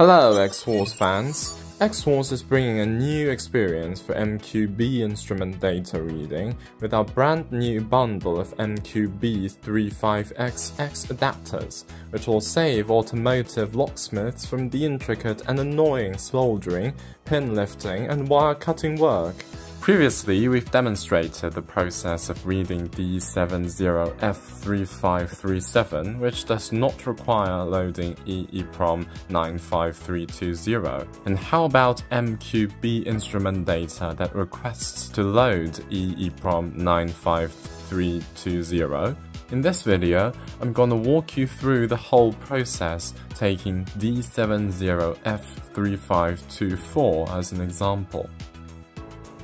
Hello Xhorse fans! Xhorse is bringing a new experience for MQB instrument data reading with our brand new bundle of MQB 35XX adapters, which will save automotive locksmiths from the intricate and annoying soldering, pin lifting, and wire cutting work. Previously, we've demonstrated the process of reading D70F3537, which does not require loading EEPROM 95320. And how about MQB instrument data that requests to load EEPROM 95320? In this video, I'm gonna walk you through the whole process, taking D70F3524 as an example.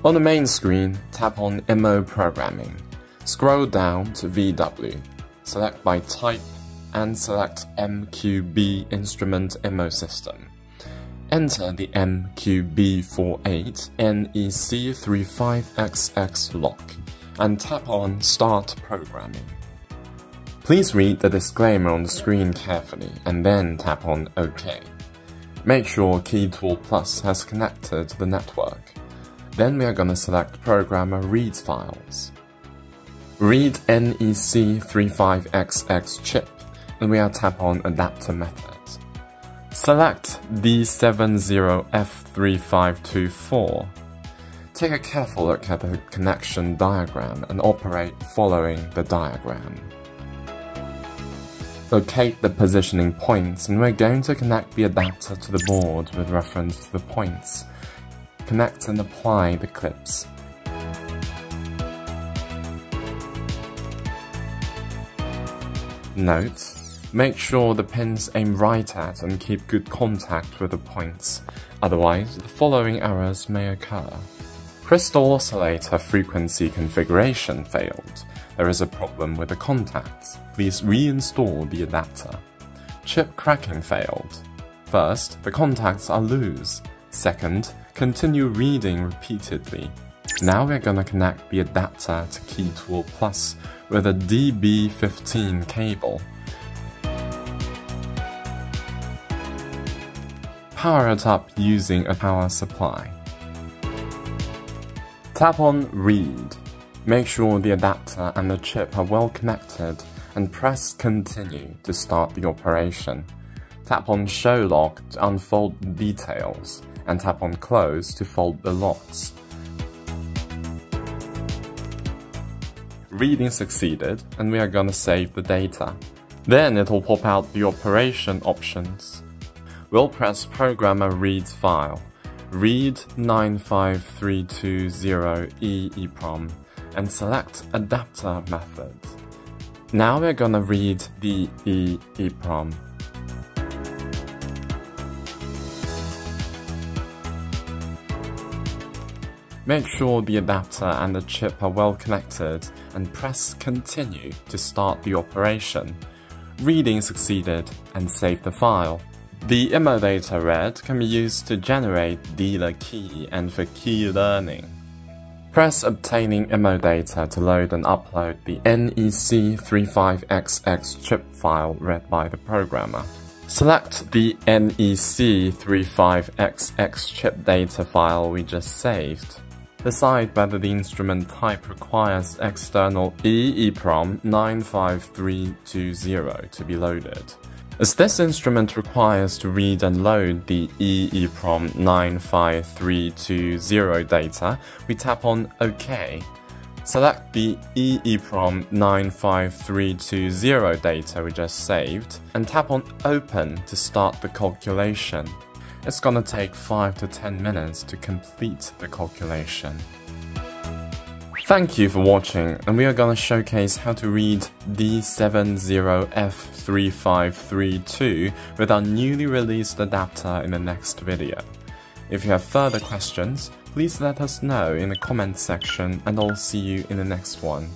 On the main screen, tap on MO Programming. Scroll down to VW. Select by type and select MQB Instrument MO System. Enter the MQB48 NEC35XX lock and tap on Start Programming. Please read the disclaimer on the screen carefully and then tap on OK. Make sure KeyTool Plus has connected to the network. Then we are going to select Programmer Reads Files. Read NEC35XX chip, and we are tap on Adapter Method. Select D70F3524. Take a careful look at the connection diagram and operate following the diagram. Locate the positioning points and we're going to connect the adapter to the board with reference to the points Connect and apply the clips. Note, make sure the pins aim right at and keep good contact with the points, otherwise the following errors may occur. Crystal oscillator frequency configuration failed. There is a problem with the contacts. Please reinstall the adapter. Chip cracking failed. First, the contacts are loose. Second, continue reading repeatedly. Now we're gonna connect the adapter to KeyTool Plus with a DB15 cable. Power it up using a power supply. Tap on Read. Make sure the adapter and the chip are well connected and press Continue to start the operation. Tap on Show Lock to unfold details and tap on Close to fold the locks. Reading succeeded and we are gonna save the data. Then it'll pop out the operation options. We'll press Programmer Reads File, read 95320E EEPROM, and select Adapter Method. Now we're gonna read the EEPROM Make sure the adapter and the chip are well connected and press continue to start the operation. Reading succeeded and save the file. The IMO data read can be used to generate dealer key and for key learning. Press obtaining IMO data to load and upload the NEC35XX chip file read by the programmer. Select the NEC35XX chip data file we just saved. Decide whether the instrument type requires external EEPROM 95320 to be loaded. As this instrument requires to read and load the EEPROM 95320 data, we tap on OK. Select the EEPROM 95320 data we just saved, and tap on Open to start the calculation. It's gonna take 5 to 10 minutes to complete the calculation. Thank you for watching, and we are gonna showcase how to read D70F3532 with our newly released adapter in the next video. If you have further questions, please let us know in the comment section and I'll see you in the next one.